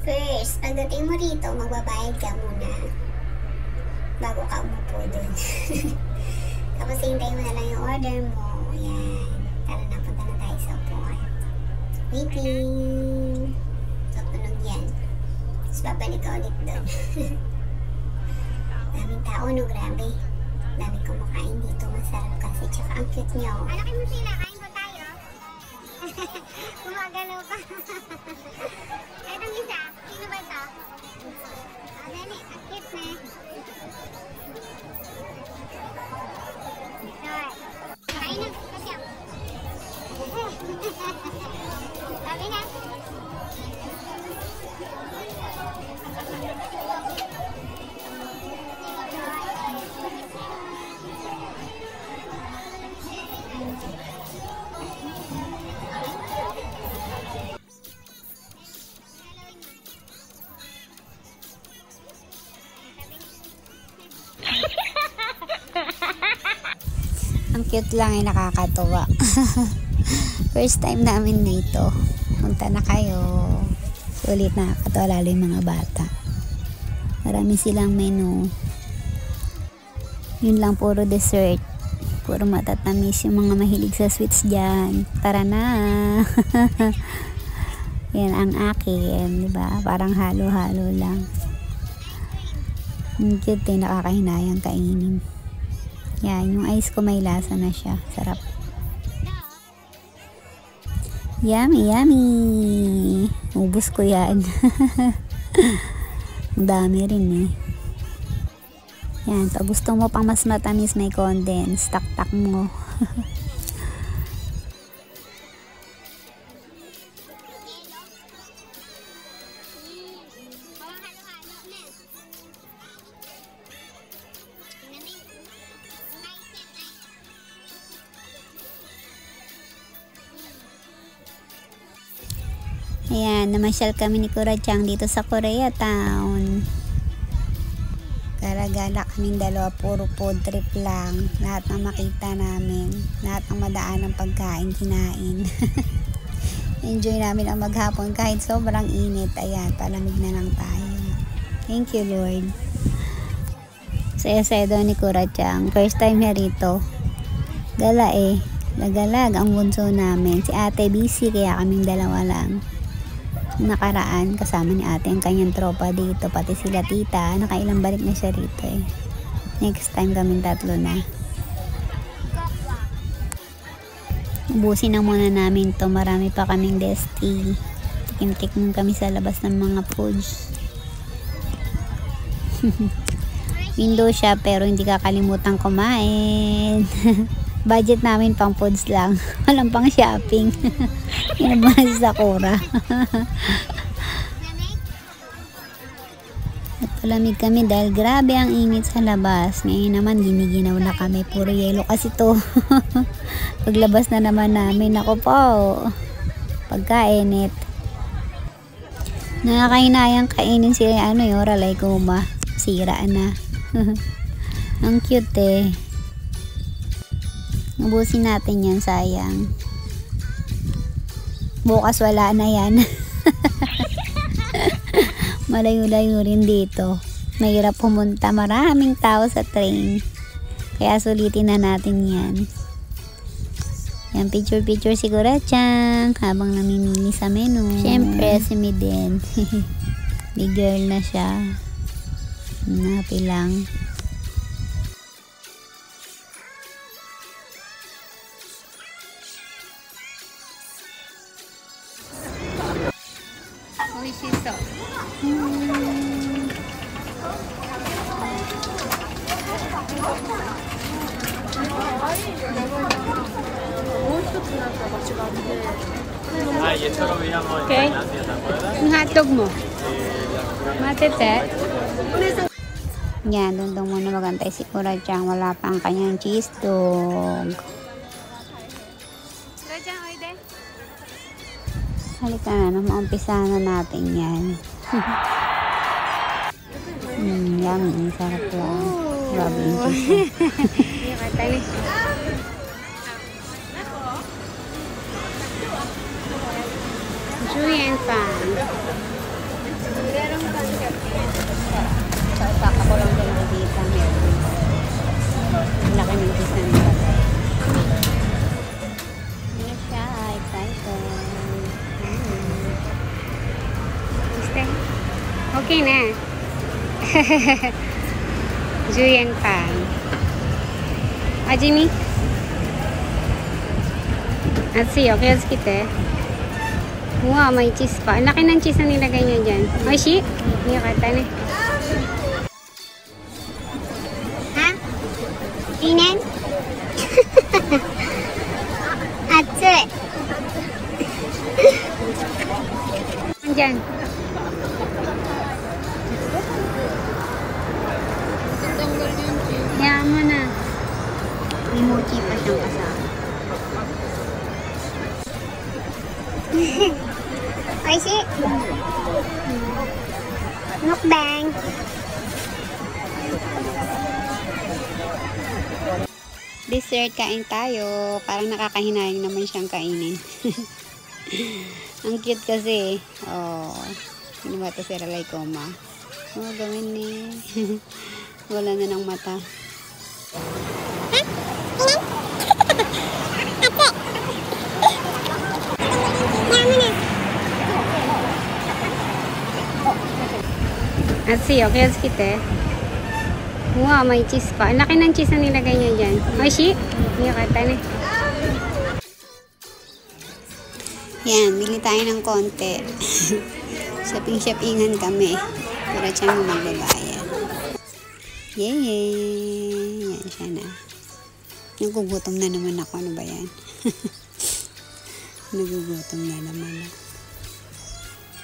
First, pagdating mo rito, magbabayad ka muna bago ka umupo dun. Tapos hintayin mo na lang yung order mo. Yan. Tara na, punta na tayo sa upuan. Waiting. So, tunog yan. Tapos babalik ka ulit dun. Daming tao, no? Grabe. Dami kumakain dito. Masarap kasi. Tsaka ang cute nyo. Alaki mo sila. Kain po tayo. Gumagalaw pa. Ang cute lang ay nakakatuwa. First time namin dito. Punta na kayo. Sulit nakakatuwa lalo yung mga bata. Marami silang menu. Yun lang puro dessert. Puro matatamis yung mga mahilig sa sweets dyan. Tara na! Yan ang akin, di ba? Parang halo-halo lang. Ang cute eh, nakakahinayang kainin. Yan, yung ice ko may lasa na siya. Sarap. Yummy, yummy. Ubus ko yan. Ang dami rin eh. Yan, pag gusto mo pang mas matamis may condense, tak-tak mo. Ayan, namasyal kami ni Kura Chang dito sa Korea Town. Garagala kaming dalawa, puro food trip lang. Lahat ng makita namin, lahat ng madaan ng pagkain, kinain. Enjoy namin ang maghapon kahit sobrang init. Ayan, palamig na lang tayo. Thank you, Lord. Saya-saya daw ni Kura Chang. First time niya rito. Gala eh. Lagalag ang bunso namin. Si ate busy kaya kaming dalawa lang nakaraan kasama ni ate ang kanyang tropa dito pati sila tita. Nakailang balik na siya rito eh. Next time kaming tatlo na. Ubusin na muna namin to. Marami pa kaming desti tikim-tikim kami sa labas ng mga foods. Window siya pero hindi kakalimutan kumain budget namin pang foods lang walang pang shopping ba si Sakura Nagpalamig kami dahil grabe ang init sa labas. Ngayon naman giniginaw na kami. Puro yelo kasi to. Paglabas na naman namin. Ako po. Pagkainit. Nakakainayang kainin si ano yung Ralay Kuma. Sira na. ang cute eh. Ubusin natin yan, sayang. Bukas wala na yan. Malayo-layo rin dito. Mahirap pumunta. Maraming tao sa train. Kaya sulitin na natin yan. Yan, picture-picture si Kurachang habang namimili sa menu. Siyempre, si Miden. Big girl na siya. Happy lang. Mo. Yan, doon doon muna magantay si Kurachang. Wala pa ang kanyang cheese dog. Kurachang, oide. Halika na, no, maumpisa na natin yan. Mm, yummy, sarap lang. Grabe yung cheese. Julian fan. Okay na. Julian Pang. Ah, Jimmy? At siyo, kaya kita. Wow, may cheese pa. Laki ng cheese na nilagay niya dyan. Oishi? Hindi kata na. Ha? Inen? Atsu. Andyan. Mukbang. Dessert, kain tayo. Parang nakakahinayang naman siyang kainin. Ang cute kasi. Oh, ito si Ralay Coma? Oh, gawin ni. Wala na ng mata. At siyo, kaya kita. Wow, may cheese pa. Ang laki ng cheese na nilagay niya dyan. Oishi? Hindi kata na. Yan, bili tayo ng konti. Shopping-shoppingan kami. Para siya mo magbabayad. Yay! Yan siya na. Nagugutom na naman ako. Ano ba yan? Nagugutom na naman ako.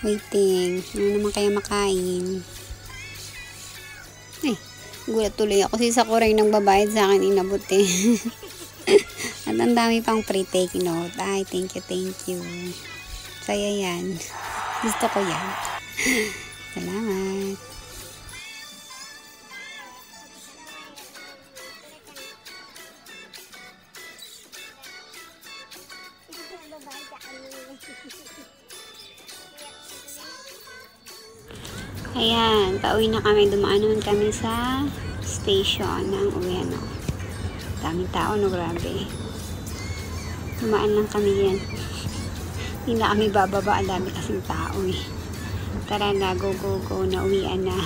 Waiting. Ano naman kaya makain? Gulat tuloy ako. Si Sakuray nang babayad sa akin inabot eh. At ang dami pang pre-take note. Ay, thank you, thank you. Saya yan. Gusto ko yan. Salamat. Ayan, pauwi na kami. Dumaan naman kami sa station ng Ueno. Daming tao, no? Grabe. Dumaan lang kami yan. Hindi na kami bababa. Ang dami kasing tao eh. Tara na, go, go, go. Nauwian na.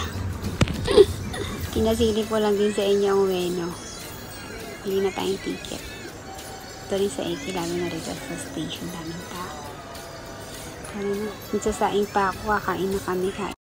Pinasilip ko lang din sa inyo ang Ueno. Hindi na tayong ticket. Ito rin sa Eki, lalo na rin sa station. Daming tao. Tara na. Magsasaing pa ako. Kakain na kami. Kain.